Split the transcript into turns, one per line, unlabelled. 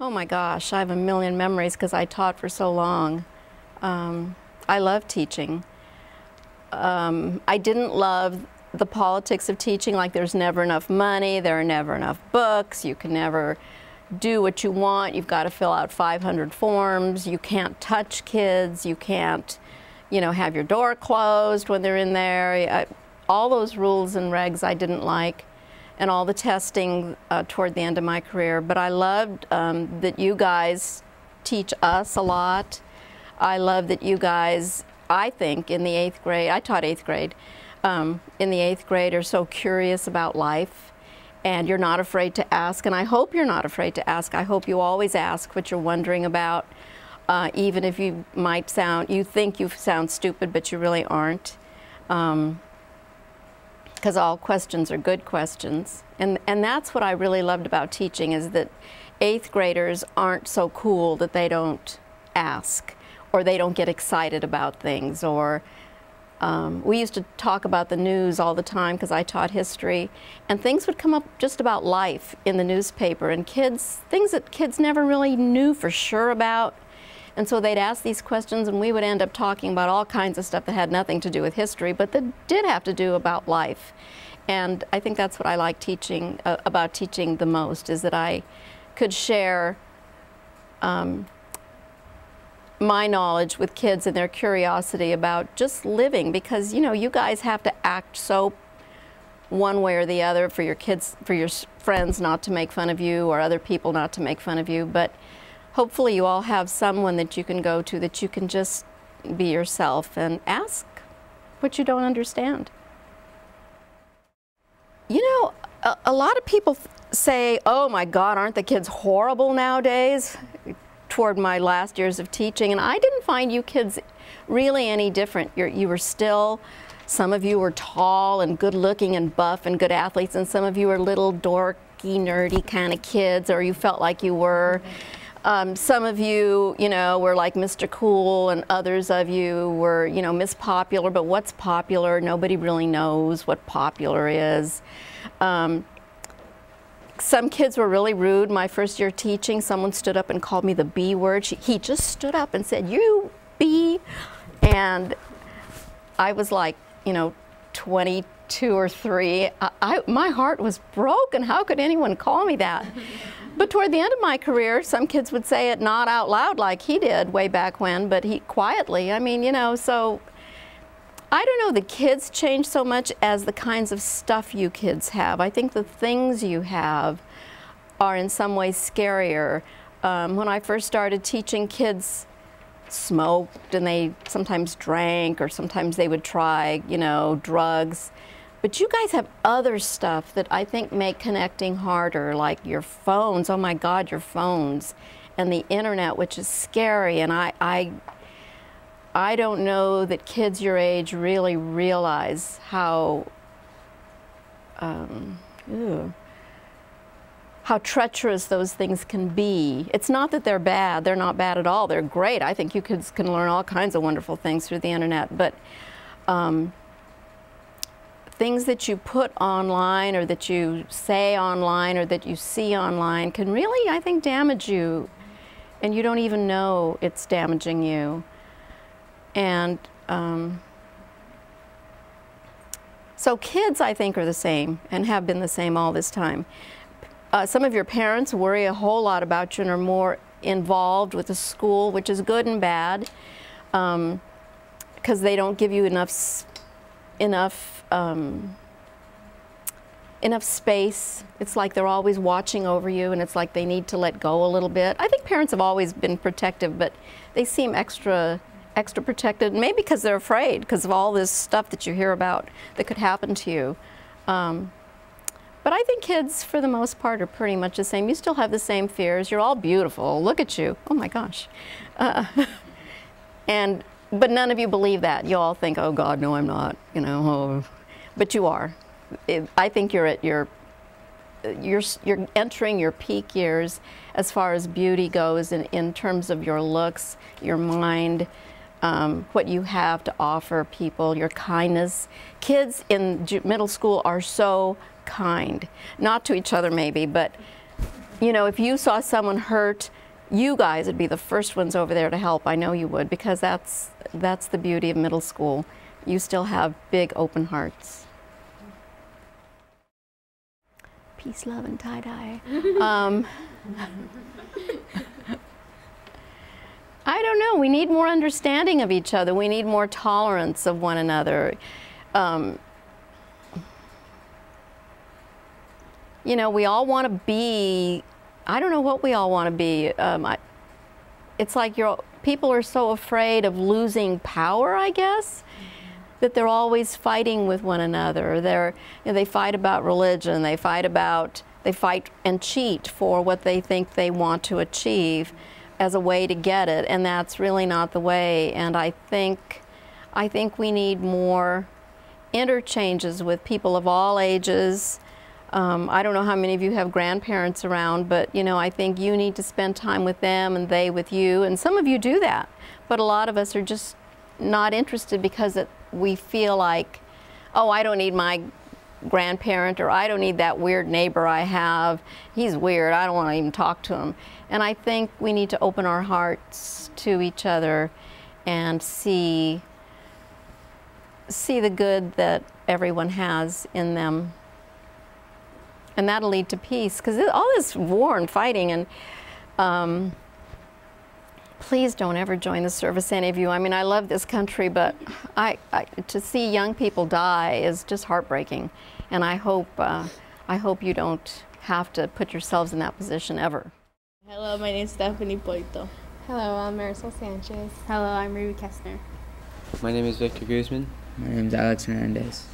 Oh my gosh, I have a million memories because I taught for so long. Um, I love teaching. Um, I didn't love the politics of teaching, like there's never enough money, there are never enough books, you can never do what you want, you've got to fill out 500 forms, you can't touch kids, you can't, you know, have your door closed when they're in there. All those rules and regs I didn't like and all the testing uh, toward the end of my career. But I loved um, that you guys teach us a lot. I love that you guys, I think, in the eighth grade, I taught eighth grade, um, in the eighth grade are so curious about life and you're not afraid to ask. And I hope you're not afraid to ask. I hope you always ask what you're wondering about, uh, even if you might sound, you think you sound stupid, but you really aren't. Um, because all questions are good questions. And, and that's what I really loved about teaching is that eighth graders aren't so cool that they don't ask or they don't get excited about things or um, we used to talk about the news all the time because I taught history, and things would come up just about life in the newspaper, and kids, things that kids never really knew for sure about. And so they'd ask these questions, and we would end up talking about all kinds of stuff that had nothing to do with history, but that did have to do about life. And I think that's what I like teaching uh, about teaching the most is that I could share um, my knowledge with kids and their curiosity about just living because you know you guys have to act so one way or the other for your kids for your friends not to make fun of you or other people not to make fun of you but hopefully you all have someone that you can go to that you can just be yourself and ask what you don't understand. You know, a, a lot of people say, oh my God, aren't the kids horrible nowadays? Toward my last years of teaching, and I didn't find you kids really any different. You're, you were still, some of you were tall and good looking and buff and good athletes, and some of you were little dorky, nerdy kind of kids, or you felt like you were. Um, some of you, you know, were like Mr. Cool, and others of you were, you know, Miss Popular. But what's popular? Nobody really knows what popular is. Um, some kids were really rude. My first year teaching, someone stood up and called me the B word. She, he just stood up and said, "You B," and I was like, you know, 22 or three. I, I, my heart was broken. How could anyone call me that? But toward the end of my career, some kids would say it not out loud like he did way back when, but he quietly. I mean, you know, so I don't know the kids change so much as the kinds of stuff you kids have. I think the things you have are in some ways scarier. Um, when I first started teaching, kids smoked and they sometimes drank or sometimes they would try, you know, drugs. But you guys have other stuff that I think make connecting harder, like your phones. Oh my God, your phones, and the internet, which is scary. And I, I, I don't know that kids your age really realize how, um, how treacherous those things can be. It's not that they're bad; they're not bad at all. They're great. I think you kids can learn all kinds of wonderful things through the internet, but. Um, things that you put online or that you say online or that you see online can really, I think, damage you. And you don't even know it's damaging you. And um, so kids, I think, are the same and have been the same all this time. Uh, some of your parents worry a whole lot about you and are more involved with the school, which is good and bad, because um, they don't give you enough enough um, enough space. It's like they're always watching over you, and it's like they need to let go a little bit. I think parents have always been protective, but they seem extra extra protected, maybe because they're afraid because of all this stuff that you hear about that could happen to you. Um, but I think kids, for the most part, are pretty much the same. You still have the same fears. You're all beautiful. Look at you. Oh my gosh. Uh, and but none of you believe that. You all think, oh God, no, I'm not. You know, oh. but you are. I think you're at your you're you're entering your peak years as far as beauty goes in, in terms of your looks, your mind, um, what you have to offer people, your kindness. Kids in middle school are so kind, not to each other maybe, but you know, if you saw someone hurt, you guys would be the first ones over there to help. I know you would because that's that's the beauty of middle school. You still have big open hearts. Peace, love, and tie dye. um, I don't know. We need more understanding of each other. We need more tolerance of one another. Um, you know, we all want to be, I don't know what we all want to be. Um, I, it's like you're, people are so afraid of losing power, I guess, that they're always fighting with one another. They're, you know, they fight about religion, they fight about, they fight and cheat for what they think they want to achieve as a way to get it, and that's really not the way. And I think, I think we need more interchanges with people of all ages, um, I don't know how many of you have grandparents around, but you know, I think you need to spend time with them and they with you. And some of you do that, but a lot of us are just not interested because it, we feel like, oh, I don't need my grandparent or I don't need that weird neighbor I have. He's weird. I don't want to even talk to him. And I think we need to open our hearts to each other and see see the good that everyone has in them and that'll lead to peace. Because all this war and fighting and um, please don't ever join the service, any of you. I mean, I love this country, but I, I to see young people die is just heartbreaking, and I hope uh, I hope you don't have to put yourselves in that position ever.
Hello, my name is Stephanie Poito.
Hello, I'm Marisol Sanchez.
Hello, I'm Ruby Kessner.
My name is Victor Guzman.
My name is Alex Hernandez.